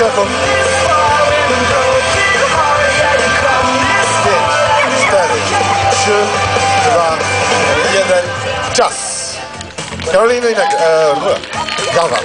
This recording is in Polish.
Szefą. Pięć, cztery, trzy, dwa, jeden. Czas! Karoliny i Gawa.